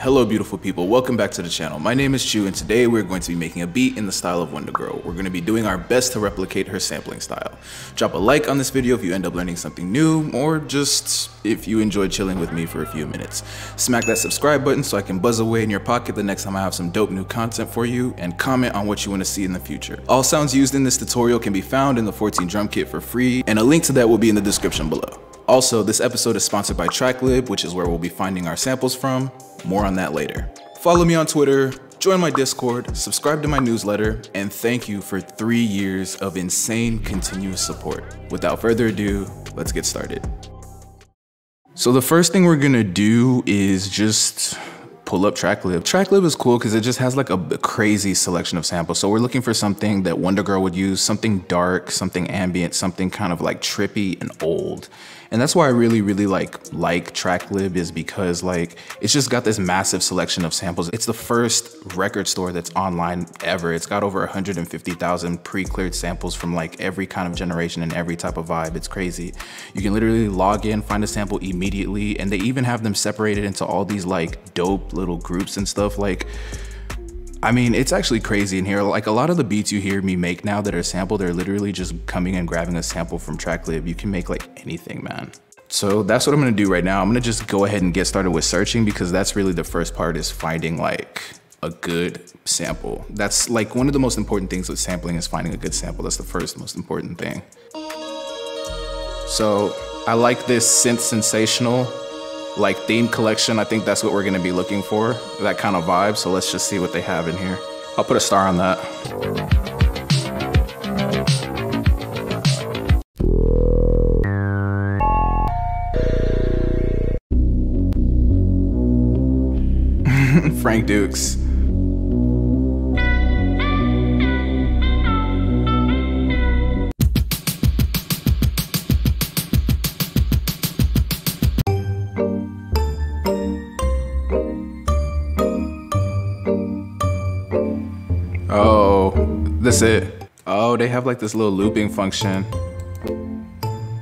Hello beautiful people, welcome back to the channel. My name is Chu and today we're going to be making a beat in the style of Wondagurl. We're going to be doing our best to replicate her sampling style. Drop a like on this video if you end up learning something new or just if you enjoy chilling with me for a few minutes. Smack that subscribe button so I can buzz away in your pocket the next time I have some dope new content for you and comment on what you want to see in the future. All sounds used in this tutorial can be found in the 14 drum kit for free and a link to that will be in the description below. Also, this episode is sponsored by TrackLib, which is where we'll be finding our samples from. More on that later. Follow me on Twitter, join my Discord, subscribe to my newsletter, and thank you for three years of insane continuous support. Without further ado, let's get started. So the first thing we're gonna do is just pull up TrackLib. TrackLib is cool because it just has like a, crazy selection of samples. So we're looking for something that Wondagurl would use, something dark, something ambient, something kind of like trippy and old. And that's why I really, really like like TrackLib is because like it's just got this massive selection of samples. It's the first record store that's online ever. It's got over 150,000 pre-cleared samples from like every kind of generation and every type of vibe. It's crazy. You can literally log in, find a sample immediately, and they even have them separated into all these like dope little groups and stuff. Like I mean, it's actually crazy in here. Like a lot of the beats you hear me make now that are sampled, they're literally just coming and grabbing a sample from TrackLib. You can make like anything, man. So that's what I'm gonna do right now. I'm gonna just go ahead and get started with searching because that's really the first part is finding like a good sample. That's like one of the most important things with sampling is finding a good sample. That's the first most important thing. So I like this synth sensational like theme collection. I think that's what we're gonna be looking for, that kind of vibe. So let's just see what they have in here. I'll put a star on that. Frank Dukes. It. Oh, they have like this little looping function.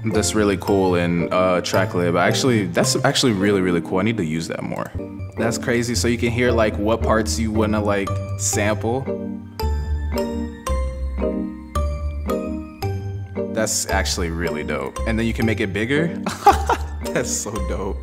That's really cool in uh, TrackLib. Actually, that's actually really, really cool. I need to use that more. That's crazy. So you can hear like what parts you wanna like sample. That's actually really dope. And then you can make it bigger. that's so dope.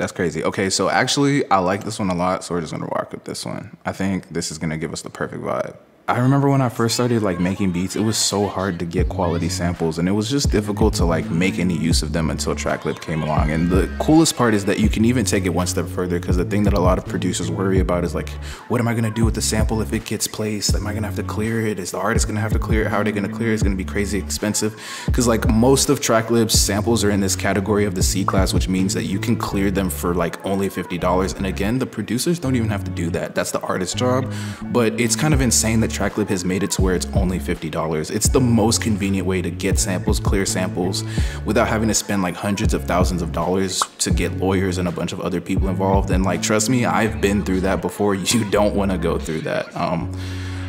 That's crazy. Okay, so actually, I like this one a lot, so we're just gonna rock with this one. I think this is gonna give us the perfect vibe. I remember when I first started like making beats, it was so hard to get quality samples and it was just difficult to like make any use of them until Tracklib came along. And the coolest part is that you can even take it one step further because the thing that a lot of producers worry about is like, what am I gonna do with the sample if it gets placed? Am I gonna have to clear it? Is the artist gonna have to clear it? How are they gonna clear it? It's gonna be crazy expensive. Cause like most of Tracklib's samples are in this category of the C class, which means that you can clear them for like only $50. And again, the producers don't even have to do that. That's the artist's job. But it's kind of insane that TrackLib has made it to where it's only $50. It's the most convenient way to get samples, clear samples, without having to spend like hundreds of thousands of dollars to get lawyers and a bunch of other people involved. And like, trust me, I've been through that before. You don't wanna go through that. Um,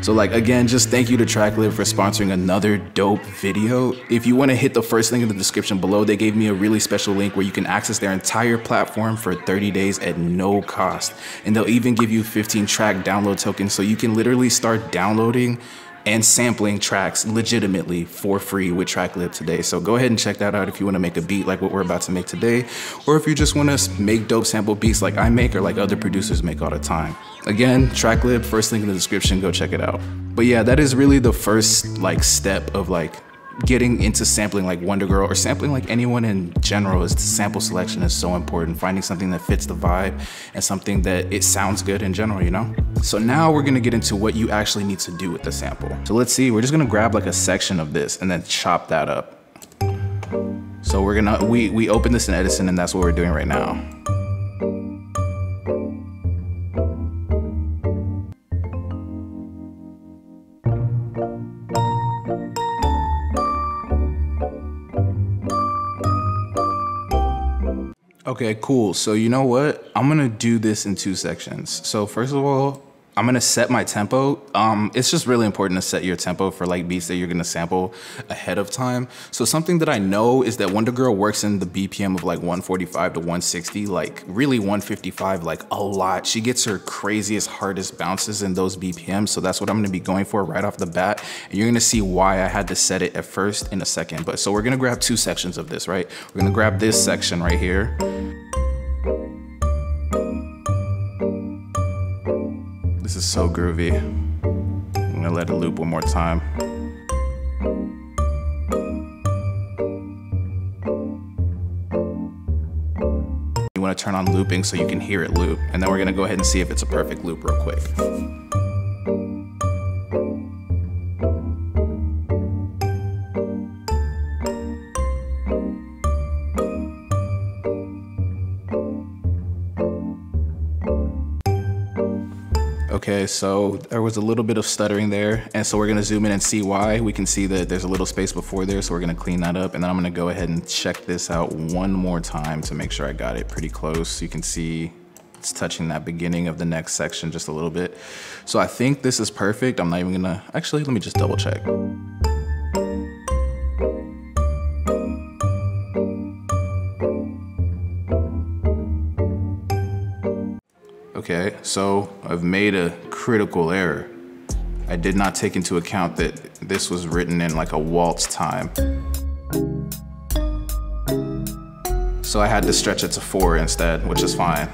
so like again, just thank you to TrackLib for sponsoring another dope video. If you wanna hit the first link in the description below, they gave me a really special link where you can access their entire platform for 30 days at no cost. And they'll even give you 15 track download tokens so you can literally start downloading and sampling tracks legitimately for free with TrackLib today. So go ahead and check that out if you wanna make a beat like what we're about to make today, or if you just wanna make dope sample beats like I make or like other producers make all the time. Again, TrackLib, first link in the description, go check it out. But yeah, that is really the first like step of like getting into sampling like Wondagurl or sampling like anyone in general is sample selection is so important. Finding something that fits the vibe and something that it sounds good in general, you know? So now we're gonna get into what you actually need to do with the sample. So let's see, we're just gonna grab like a section of this and then chop that up. So we're gonna, we, we open this in Edison and that's what we're doing right now. Okay, cool. So you know what? I'm gonna do this in two sections. So first of all, I'm gonna set my tempo. Um, it's just really important to set your tempo for like beats that you're gonna sample ahead of time. So something that I know is that Wondagurl works in the BPM of like 145 to 160, like really 155, like a lot. She gets her craziest, hardest bounces in those BPMs. So that's what I'm gonna be going for right off the bat. And you're gonna see why I had to set it at first in a second. But so we're gonna grab two sections of this, right? We're gonna grab this section right here. This is so groovy. I'm gonna let it loop one more time. You wanna turn on looping so you can hear it loop. And then we're gonna go ahead and see if it's a perfect loop real quick. Okay, so there was a little bit of stuttering there. And so we're gonna zoom in and see why. We can see that there's a little space before there, so we're gonna clean that up. And then I'm gonna go ahead and check this out one more time to make sure I got it pretty close. You can see it's touching that beginning of the next section just a little bit. So I think this is perfect. I'm not even gonna, actually, let me just double check. Okay, so I've made a critical error. I did not take into account that this was written in like a waltz time. So I had to stretch it to four instead, which is fine.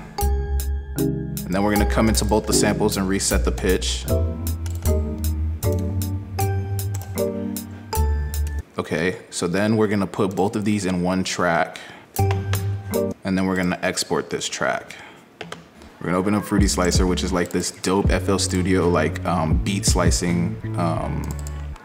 And then we're gonna come into both the samples and reset the pitch. Okay, so then we're gonna put both of these in one track and then we're gonna export this track. We're gonna open up Fruity Slicer, which is like this dope FL Studio like um, beat slicing um,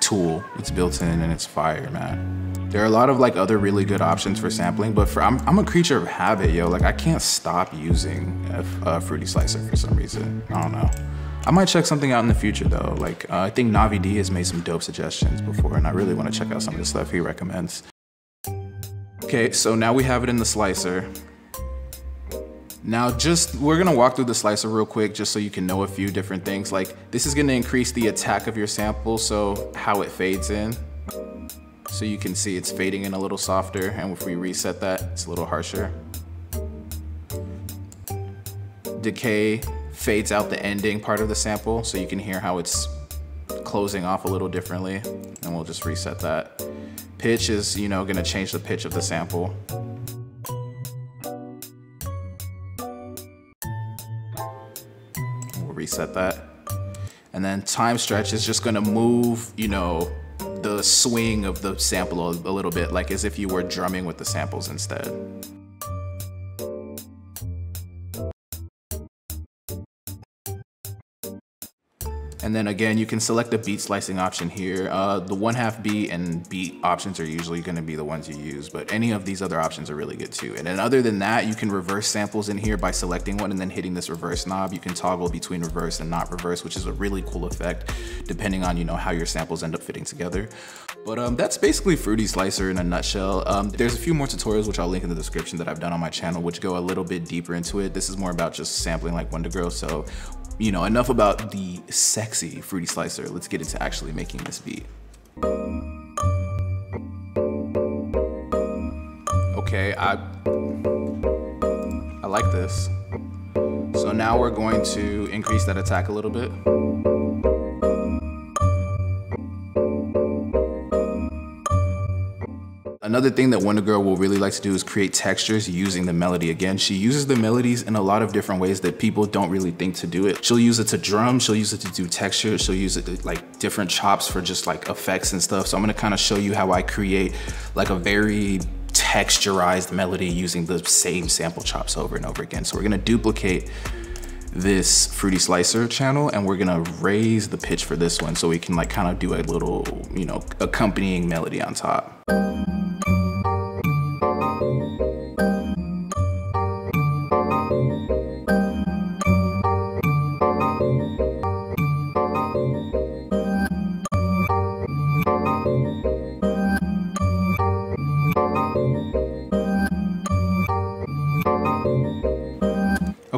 tool. It's built in and it's fire, man. There are a lot of like other really good options for sampling, but for I'm, I'm a creature of habit, yo. Like I can't stop using F, uh, Fruity Slicer for some reason. I don't know. I might check something out in the future though. Like uh, I think Navie D has made some dope suggestions before, and I really want to check out some of the stuff he recommends. Okay, so now we have it in the slicer. Now just, we're gonna walk through the slicer real quick just so you can know a few different things. Like this is gonna increase the attack of your sample, so how it fades in. So you can see it's fading in a little softer and if we reset that, it's a little harsher. Decay fades out the ending part of the sample so you can hear how it's closing off a little differently and we'll just reset that. Pitch is, you know, gonna change the pitch of the sample. Reset that. And then time stretch is just gonna move, you know, the swing of the sample a little bit, like as if you were drumming with the samples instead. And then again, you can select the beat slicing option here. Uh, the one half beat and beat options are usually gonna be the ones you use, but any of these other options are really good too. And then other than that, you can reverse samples in here by selecting one and then hitting this reverse knob. You can toggle between reverse and not reverse, which is a really cool effect, depending on you know how your samples end up fitting together. But um, that's basically Fruity Slicer in a nutshell. Um, there's a few more tutorials, which I'll link in the description that I've done on my channel, which go a little bit deeper into it. This is more about just sampling like Wondagurl. So you know, enough about the sexy Fruity Slicer. Let's get into actually making this beat. Okay, I, I like this. So now we're going to increase that attack a little bit. Another thing that Wondagurl will really like to do is create textures using the melody. Again, she uses the melodies in a lot of different ways that people don't really think to do it. She'll use it to drum, she'll use it to do texture, she'll use it to, like different chops for just like effects and stuff. So I'm gonna kind of show you how I create like a very texturized melody using the same sample chops over and over again. So we're gonna duplicate this Fruity Slicer channel and we're gonna raise the pitch for this one so we can like kind of do a little, you know, accompanying melody on top.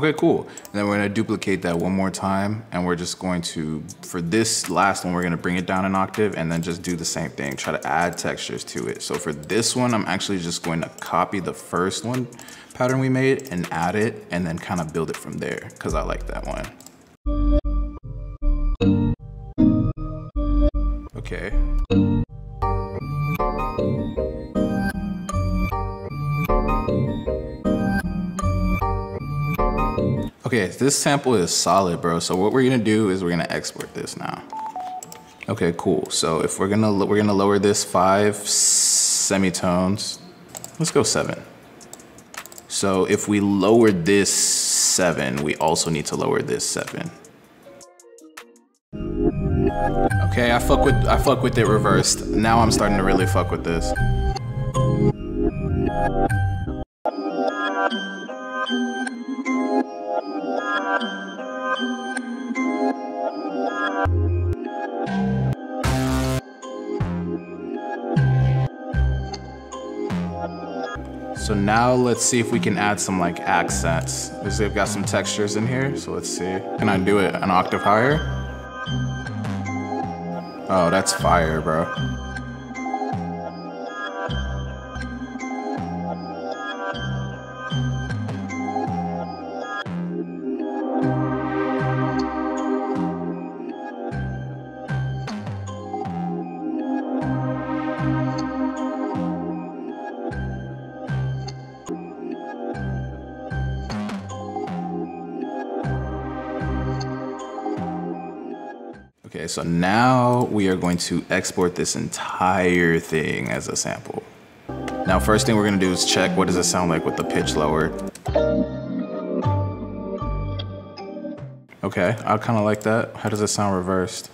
Okay, cool. And then we're gonna duplicate that one more time and we're just going to, for this last one, we're gonna bring it down an octave and then just do the same thing, try to add textures to it. So for this one, I'm actually just going to copy the first one pattern we made and add it and then kind of build it from there because I like that one. Okay. Okay, this sample is solid, bro. So what we're gonna do is we're gonna export this now. Okay, cool. So if we're gonna we're gonna lower this five semitones, let's go seven. So if we lower this seven, we also need to lower this seven. Okay, I fuck with I fuck with it reversed. Now I'm starting to really fuck with this. So now let's see if we can add some like accents. Because they've got some textures in here, so let's see. Can I do it an octave higher? Oh, that's fire, bro. Okay, so now we are going to export this entire thing as a sample. Now, first thing we're gonna do is check what does it sound like with the pitch lowered. Okay, I kinda like that. How does it sound reversed?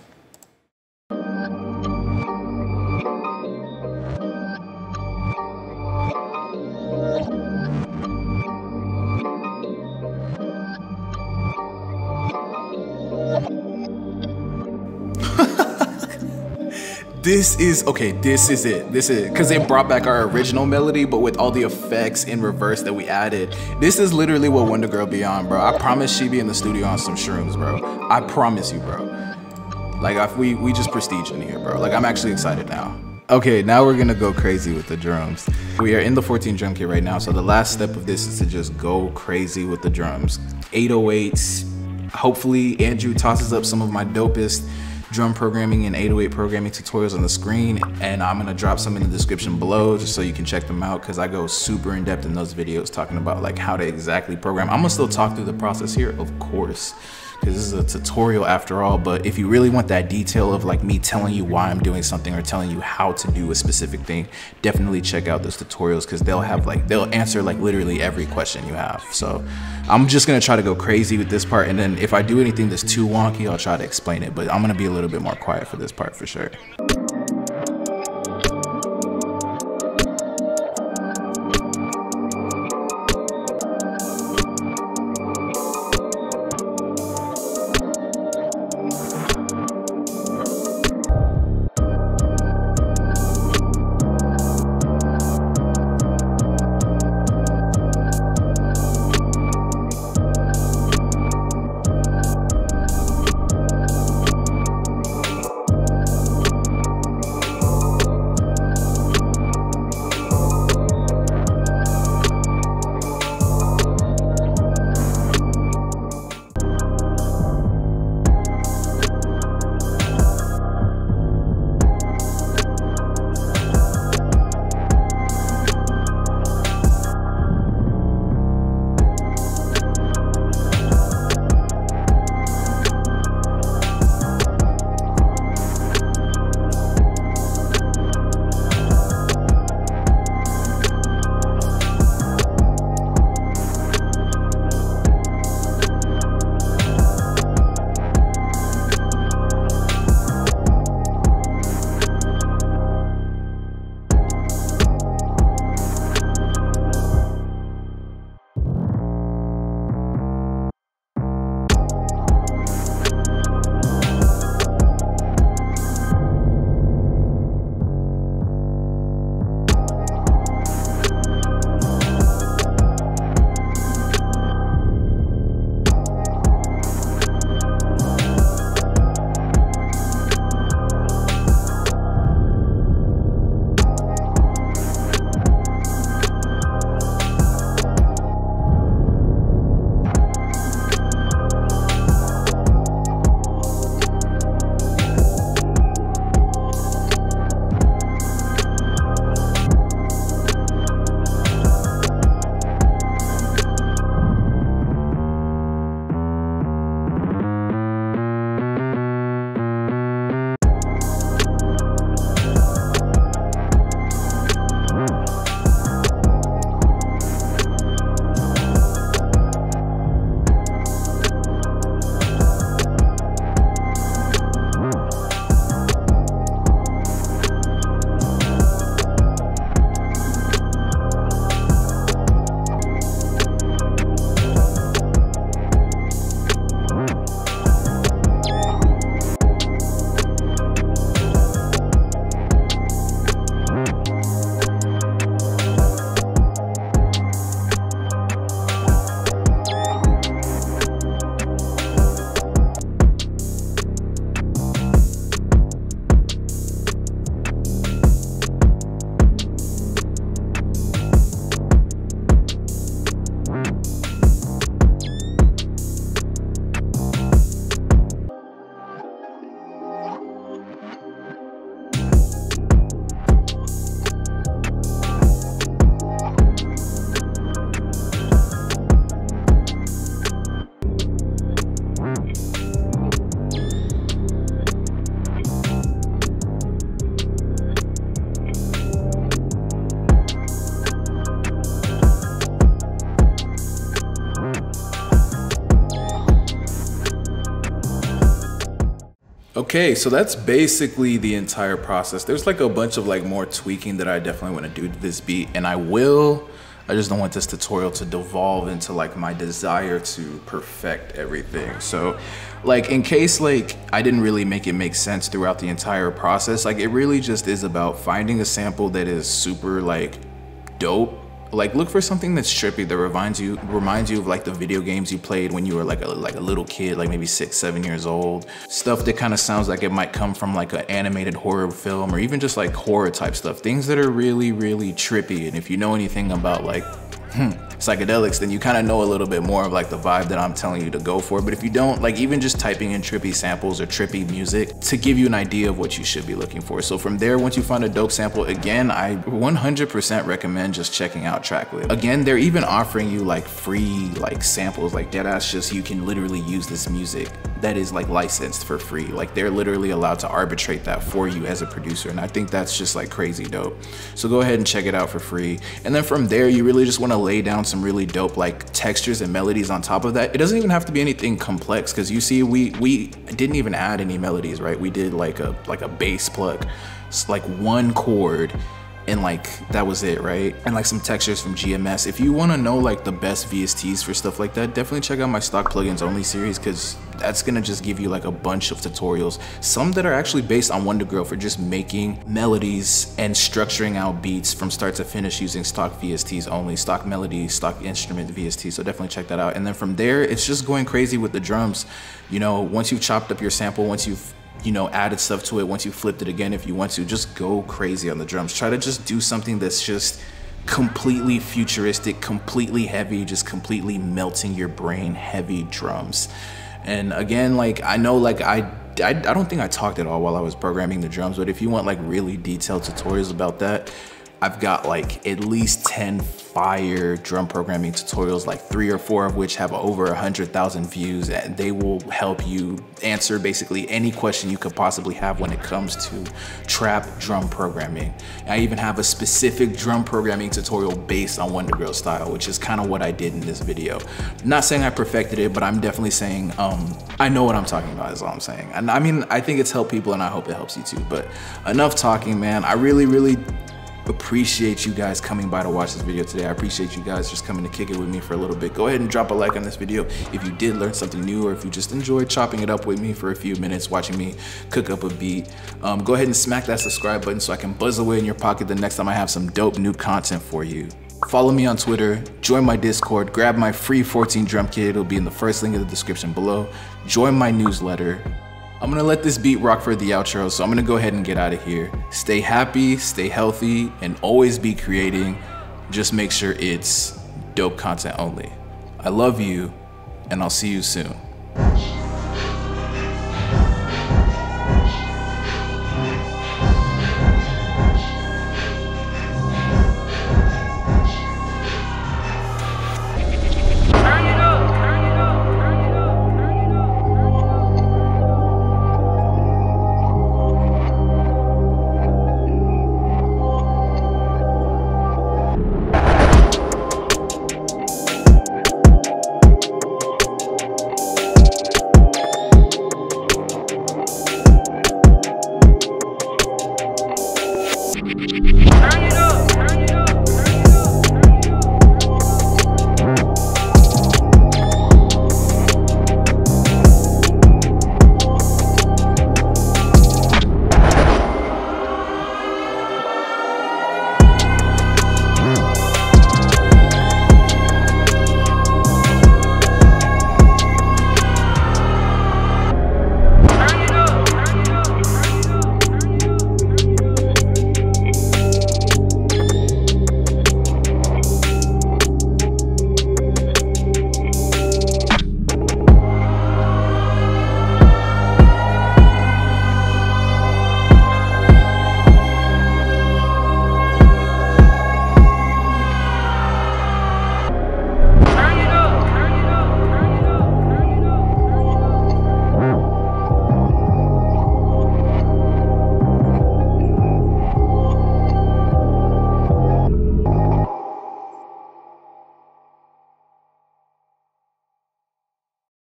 This is, okay, this is it. This is. Because it brought back our original melody, but with all the effects in reverse that we added. This is literally what Wondagurl be on, bro. I promise she be in the studio on some shrooms, bro. I promise you, bro. Like, I, we, we just prestige in here, bro. Like, I'm actually excited now. Okay, now we're gonna go crazy with the drums. We are in the 14 drum kit right now, so the last step of this is to just go crazy with the drums. 808s. Hopefully, Andrew tosses up some of my dopest drum programming and 808 programming tutorials on the screen and I'm gonna drop some in the description below just so you can check them out because I go super in depth in those videos talking about like how to exactly program. I'm gonna still talk through the process here, of course, because this is a tutorial after all, but if you really want that detail of like me telling you why I'm doing something or telling you how to do a specific thing, definitely check out those tutorials because they'll have like, they'll answer like literally every question you have. So I'm just gonna try to go crazy with this part and then if I do anything that's too wonky, I'll try to explain it, but I'm gonna be a little bit more quiet for this part for sure. Okay, so that's basically the entire process. There's like a bunch of like more tweaking that I definitely want to do to this beat and I will. I just don't want this tutorial to devolve into like my desire to perfect everything. So like in case like I didn't really make it make sense throughout the entire process, like it really just is about finding a sample that is super like dope like look for something that's trippy that reminds you reminds you of like the video games you played when you were like a like a little kid like maybe six seven years old. Stuff that kind of sounds like it might come from like an animated horror film or even just like horror type stuff. Things that are really really trippy and if you know anything about like hmm, psychedelics, then you kind of know a little bit more of like the vibe that I'm telling you to go for. But if you don't, like even just typing in trippy samples or trippy music to give you an idea of what you should be looking for. So from there, once you find a dope sample, again, I 100% recommend just checking out Tracklib. Again, they're even offering you like free like samples, like deadass just you can literally use this music that is like licensed for free. Like they're literally allowed to arbitrate that for you as a producer. And I think that's just like crazy dope. So go ahead and check it out for free. And then from there, you really just wanna lay down some really dope like textures and melodies on top of that. It doesn't even have to be anything complex because you see, we, we didn't even add any melodies, right? We did like a, like a bass plug. It's like one chord and like that was it right? And like some textures from gms if you want to know like the best vsts for stuff like that definitely check out my stock plugins only series because that's gonna just give you like a bunch of tutorials. Some that are actually based on Wondagurl for just making melodies and structuring out beats from start to finish using stock vsts only stock melody stock instrument vst so definitely check that out. And then from there it's just going crazy with the drums. You know once you've chopped up your sample once you've you know, added stuff to it once you flipped it again if you want to. Just go crazy on the drums. Try to just do something that's just completely futuristic, completely heavy, just completely melting your brain heavy drums. And again, like I know like I I, I don't think I talked at all while I was programming the drums, but if you want like really detailed tutorials about that, I've got like at least 10 fire drum programming tutorials, like three or four of which have over a 100,000 views and they will help you answer basically any question you could possibly have when it comes to trap drum programming. I even have a specific drum programming tutorial based on Wondagurl style, which is kind of what I did in this video. Not saying I perfected it, but I'm definitely saying um, I know what I'm talking about is all I'm saying. And I mean, I think it's helped people and I hope it helps you too, but enough talking, man. I really, really appreciate you guys coming by to watch this video today. I appreciate you guys just coming to kick it with me for a little bit. Go ahead and drop a like on this video if you did learn something new or if you just enjoyed chopping it up with me for a few minutes, watching me cook up a beat. Um, go ahead and smack that subscribe button so I can buzz away in your pocket the next time I have some dope new content for you. Follow me on Twitter, join my Discord, grab my free 14 drum kit, it'll be in the first link in the description below. Join my newsletter, I'm gonna let this beat rock for the outro, so I'm gonna go ahead and get out of here. Stay happy, stay healthy, and always be creating. Just make sure it's dope content only. I love you, and I'll see you soon.